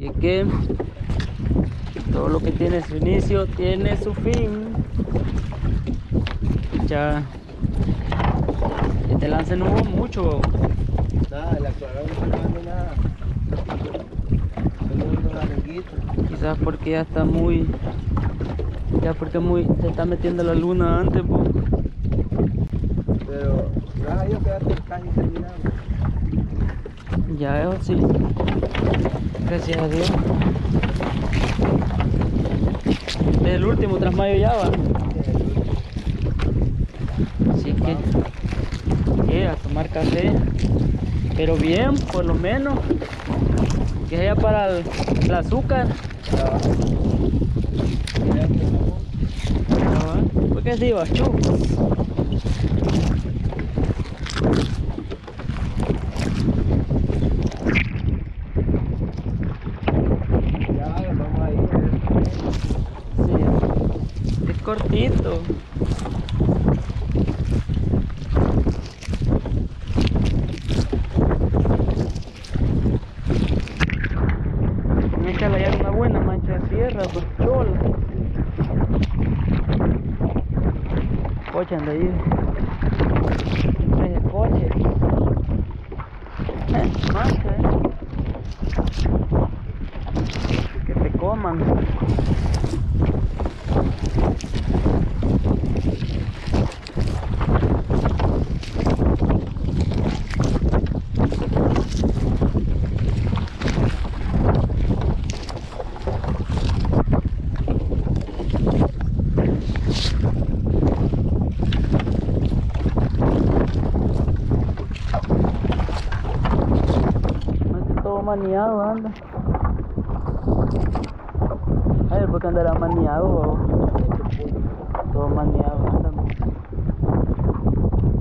Y es que todo lo que tiene su inicio tiene su fin. Ya. Este lance no hubo mucho. Nada, el actuador no está nada. Quizás porque ya está muy. Ya porque muy. Se está metiendo la luna antes, po. Pero, gracias a Dios casi terminado. Ya eso sí. Gracias a Dios. Es el último tras mayo ya va. Así que, a tomar café. Pero bien, por lo menos. Que sea para el, el azúcar. Ah, ¿Por qué se iba? Chu. Ya, vamos a ir. Hay que hallar una buena mancha de tierra, pues chola. Coche anda ahí. Coche. Eh, mancha, eh. Que te coman. Este todo maniado anda. A ver, ¿por qué andará maniado? Todo maniado anda.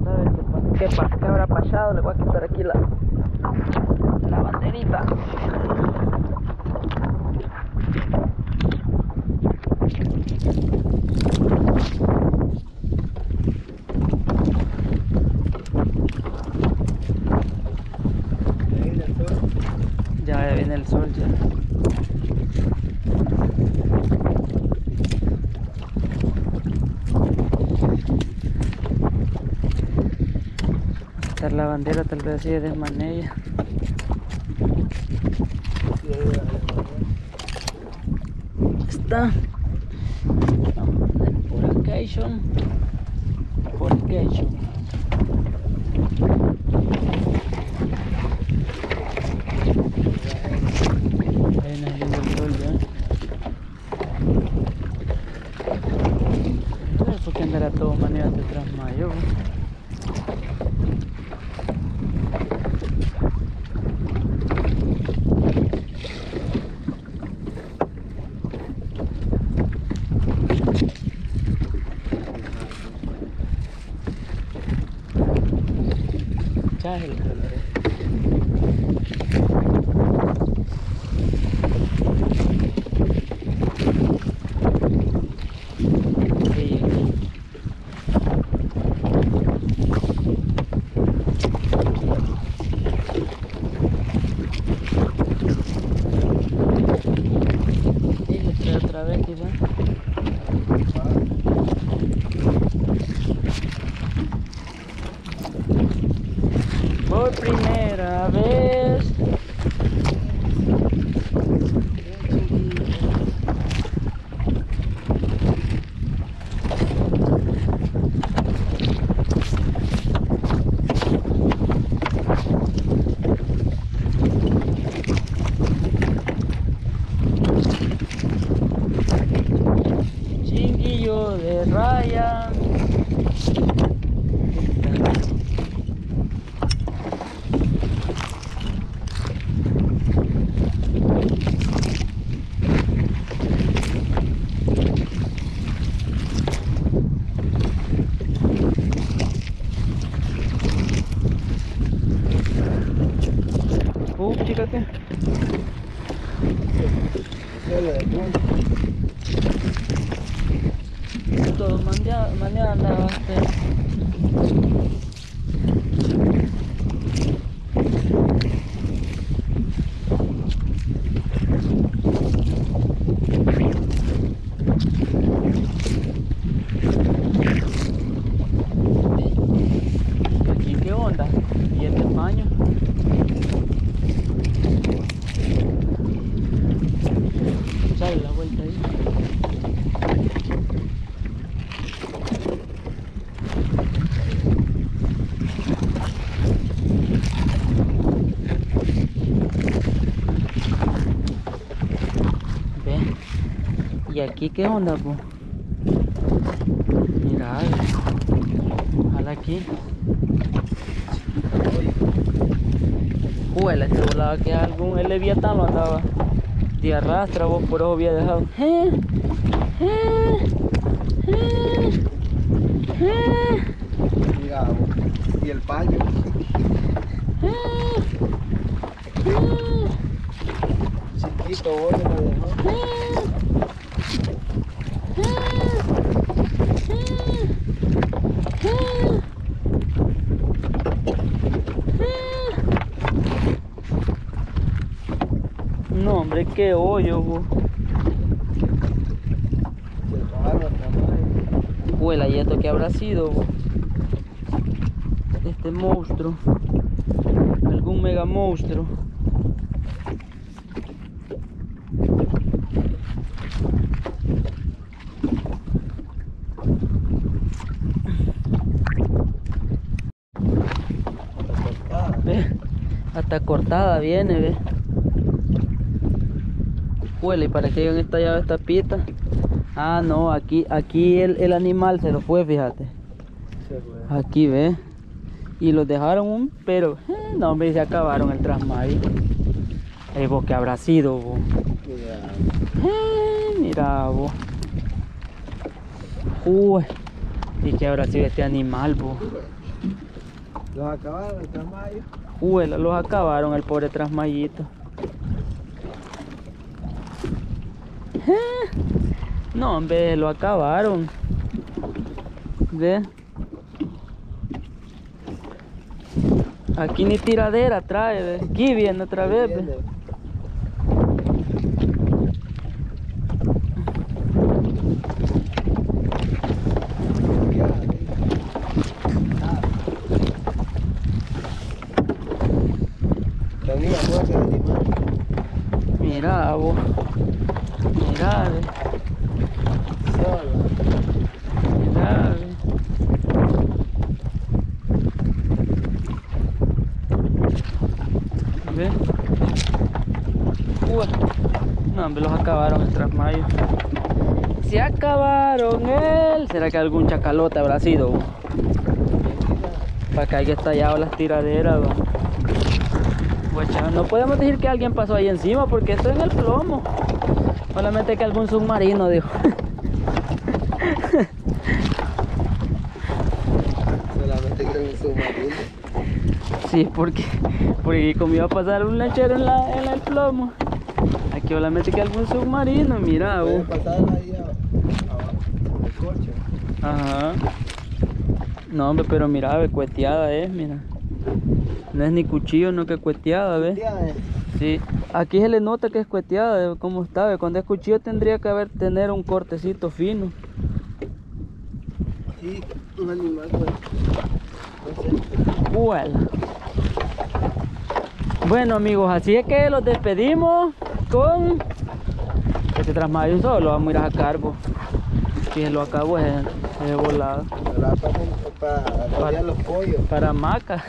¿Sabes qué, pa- qué, pa- qué habrá pasado? Le voy a quitar aquí la, la banderita. Ahí del sol. Ya, ya viene el sol ya. Esta es la bandera tal vez así de manella. Sí, ahí va. Está. Vamos a por occasion. Por काय aquí qué onda, po? Mira, ojalá aquí. Juela, este volaba que algún, el leviatán lo andaba de arrastra, vos por eso había dejado. Eh, eh, eh, Mira, vos. y el paño. eh, Chiquito, vos me lo dejó. No, hombre, qué hoyo, tamaño. Huela, ¿y esto qué habrá sido? Este monstruo. Algún mega monstruo. Hasta cortada viene, ve. ¿Y para qué hayan estallado esta pita? Ah, no, aquí, aquí el, el animal se lo fue, fíjate. Aquí, ve. Y los dejaron un, pero, eh, no, hombre, se acabaron el trasmayo. Eh, vos, ¿qué habrá sido, vos? Mira, Eh, mira, vos. Uy, ¿y qué habrá sido este animal, vos? los acabaron el. Juela, los acabaron el pobre trasmayito. No, hombre, lo acabaron. Ve. Aquí ni tiradera trae, ve. Aquí viene otra vez, ve. Mira, vos. Mira, ve. Solo. Mira, ve. ¿Ve? Uy. No, hombre, los acabaron el trasmayo. Se acabaron él. ¿Será que algún chacalote habrá sido? Para que haya estallado las tiraderas. Guacha, no podemos decir que alguien pasó ahí encima porque esto es en el plomo. Solamente que algún submarino dijo. Solamente que un submarino. Sí, porque, porque como iba a pasar un lanchero en, la, en el plomo. Aquí solamente que algún submarino, mira. Puede bo. pasar ahí abajo, el coche. Ajá. No, hombre, pero mira, ve, cueteada es, mira. No es ni cuchillo, no que cueteada, ve. Ya, eh, Sí. Aquí se le nota que es cueteada, ve cómo está. Cuando es cuchillo tendría que haber tener un cortecito fino. Sí, un animal, pues. Bueno. Bueno amigos, así es que los despedimos con este trasmayo solo lo vamos a ir a bo. que lo acabo de volado La pasan para cambiar los pollos. para maca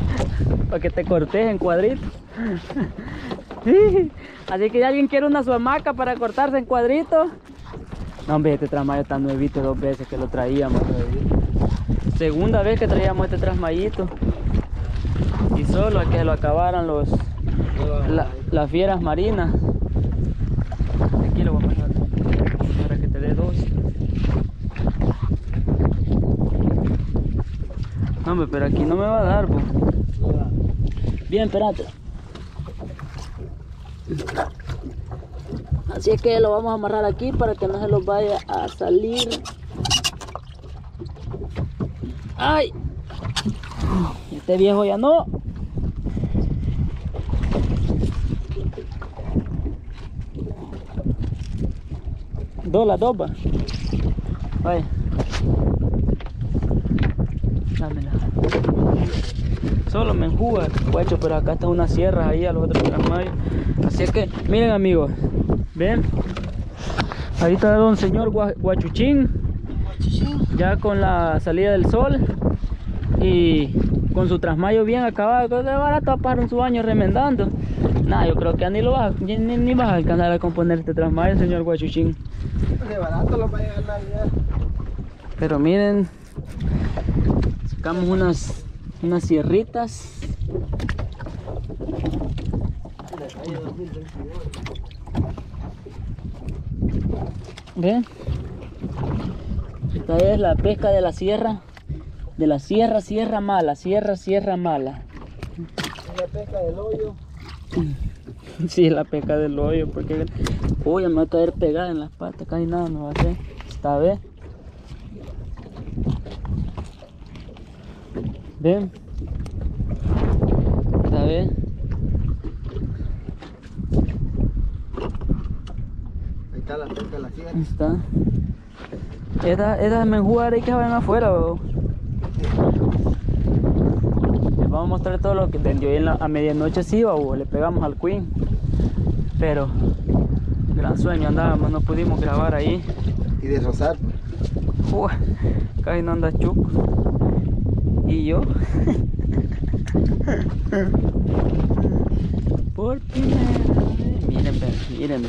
para que te cortes en cuadritos Sí. así que si alguien quiere una su hamaca para cortarse en cuadritos no hombre este trasmayo está nuevito dos veces que lo traíamos. Segunda vez que traíamos este trasmayito. Y solo a que lo acabaran los la- las fieras marinas. Aquí lo voy a pasar para que te dé dos. No hombre pero aquí no me va a dar po. bien espérate así es que lo vamos a amarrar aquí para que no se los vaya a salir ay este viejo ya no Dos, las dos, va. Vaya. Dámela. Solo me enjuga, guacho, pero acá está una sierra ahí a los otros trasmayos. Así es que, miren amigos, ven. Ahí está don señor Gua- Guachuchín, ya con la salida del sol y con su trasmayo bien acabado. Que de barato pasaron su año remendando. Nah, yo creo que ni lo vas, ni, ni, vas a alcanzar a componer este trasmayo, señor Guachuchín. De barato lo va a llegar Navidad. Pero miren, sacamos unas, unas sierritas. Detalle 2022. ¿Ven? Esta es la pesca de la sierra. De la sierra, sierra mala, sierra, sierra mala. Es la pesca del hoyo. Sí, la pesca del hoyo, porque uy, me va a caer pegada en las patas, casi nada me va a hacer. Esta vez. Ven. Esta. Ahí está la de la sierra. Ahí está. Estas estas menjuares que van afuera, bro. Les vamos a mostrar todo lo que tendió hoy en la, a medianoche sí, babo, le pegamos al Queen. Pero gran sueño andábamos, no pudimos grabar ahí. Y de rosar. Uy, casi no anda chuco. Y yo. Por primera vez. Miren, ve, miren, ve.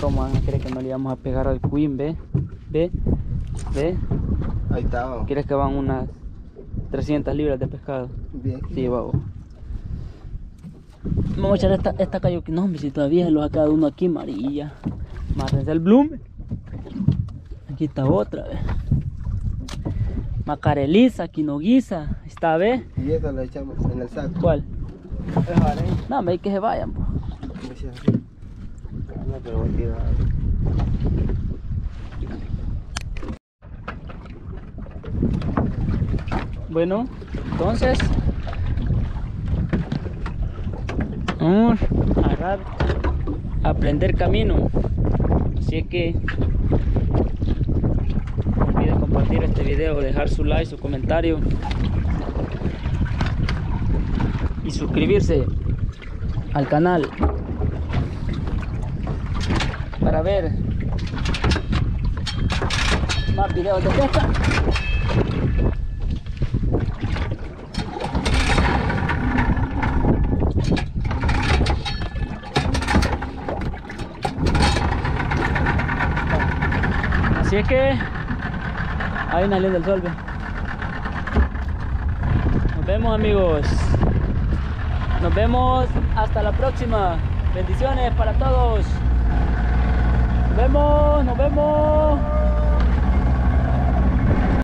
¿Cómo van a creer que no le íbamos a pegar al Queen, ve? Ve, ve. Ahí está. ¿Quieres que van unas 300 libras de pescado? Bien. Sí, babo. Vamos a echar esta, esta cayo que no, hombre, si todavía se lo ha quedado uno aquí amarilla. Mátense el bloom. Aquí está otra, ve. Macareliza, quinoguiza. Está, ve. Y esa la echamos en el saco. ¿Cuál? No, me hay que se vayan, po. No, pero voy a tirar. Bueno, entonces. Vamos a aprender camino. Así que. Compartir este video, dejar su like, su comentario. Y suscribirse al canal. Para ver más videos de pesca. Así es que hay una luz del sol. Nos vemos amigos. Nos vemos hasta la próxima. Bendiciones para todos. Nos vemos, nos vemos.